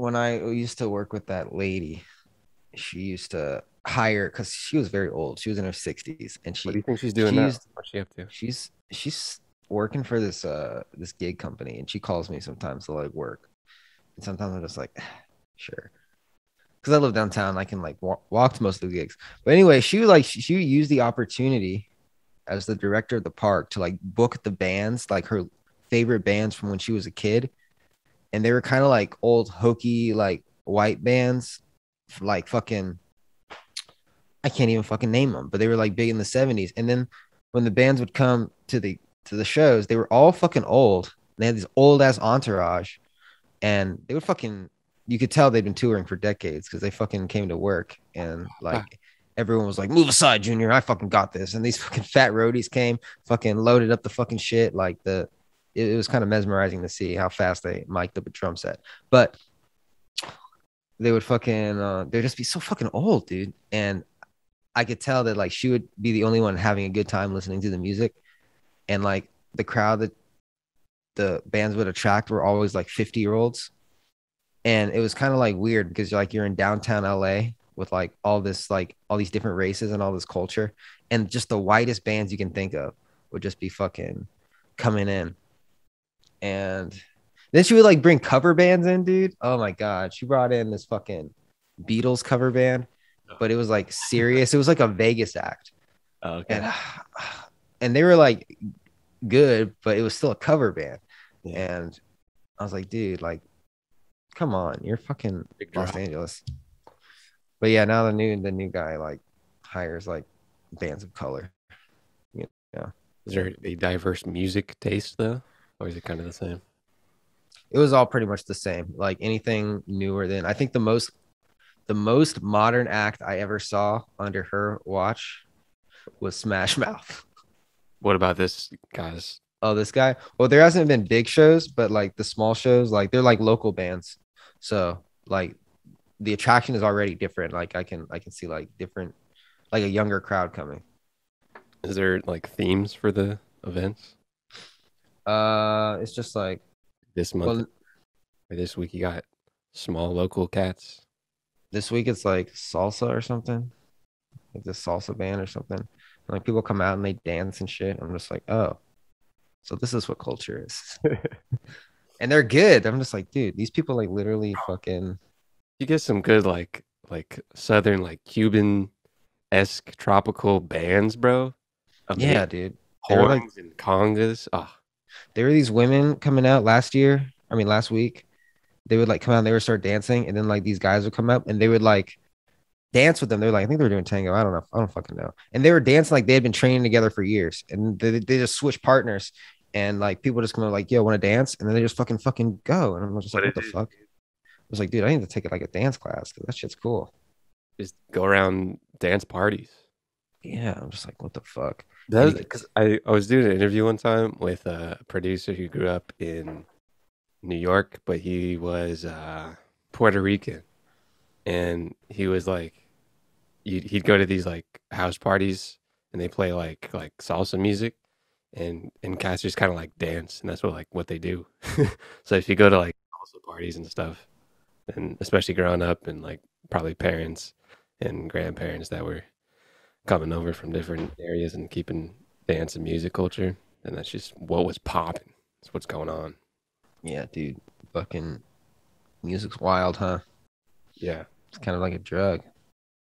when I used to work with that lady, she used to hire because she was very old. She was in her sixties, and she What do you think she's doing she now? What's she up to? she's she's working for this uh this gig company, and she calls me sometimes to like work, and sometimes I'm just like, sure, because I live downtown, I can like walk, walk to most of the gigs. But anyway, she like she, she used the opportunity as the director of the park to like book the bands, like her favorite bands from when she was a kid, and they were kind of like old hokey like white bands, like fucking. I can't even fucking name them, but they were like big in the 70s. And then when the bands would come to the to the shows, they were all fucking old. They had this old ass entourage, and they would fucking you could tell they'd been touring for decades because they fucking came to work and like everyone was like, "Move aside, Junior, I fucking got this." And these fucking fat roadies came, fucking loaded up the fucking shit. Like the it, it was kind of mesmerizing to see how fast they mic'd up a drum set, but they would fucking uh, they'd just be so fucking old, dude. And I could tell that like she would be the only one having a good time listening to the music, and like the crowd that the bands would attract were always like 50 year olds, and it was kind of like weird because you're like you're in downtown LA with like all this like all these different races and all this culture, and just the whitest bands you can think of would just be fucking coming in, and then she would like bring cover bands in, dude. Oh my god, she brought in this fucking Beatles cover band, but it was like serious. It was like a Vegas act, Oh, okay. and and they were like good, but it was still a cover band. Yeah. And I was like, dude, like, come on, you're fucking Big Los drop. Angeles. But yeah, now the new the new guy like hires like bands of color. Yeah. Is there a diverse music taste though, or is it kind of the same? it was all pretty much the same. Like anything newer than I think the most the most modern act I ever saw under her watch was Smash Mouth. What about this guy's? Oh, this guy. Well, there hasn't been big shows, but like the small shows, like they're like local bands. So like the attraction is already different. Like I can I can see like different like a younger crowd coming. Is there like themes for the events Uh it's just like this month well or this week? You got small local cats. this week it's like salsa or something. Like this salsa band or something. And, like people come out and they dance and shit. I'm just like, oh, so this is what culture is. and they're good. I'm just like, dude, these people like literally fucking You get some good like like southern like Cuban esque tropical bands, bro. yeah, dude. Were like horns and congas. Oh, there were these women coming out last year. I mean, last week. They would like come out and they would start dancing, and then like these guys would come up and they would like dance with them. They're like, I think they were doing tango. I don't know. I don't fucking know. And they were dancing like they had been training together for years, and they, they just switch partners. And like people just come up like, yo, want to dance? And then they just fucking fucking go. And I'm just like, What what the fuck? I was like, dude, I need to take it like a dance class because that shit's cool. just go around dance parties. Yeah, I'm just like, what the fuck? That because I, I was doing an interview one time with a producer who grew up in New York, but he was uh, Puerto Rican, and he was like, you'd, he'd go to these like house parties, and they play like like salsa music, and and cats just kind of like dance, and that's what like what they do. so if you go to like salsa parties and stuff, and especially growing up, and like probably parents and grandparents that were coming over from different areas and keeping dance and music culture. And that's just what was popping. That's what's going on. Yeah, dude, fucking music's wild, huh? Yeah. It's kind of like a drug.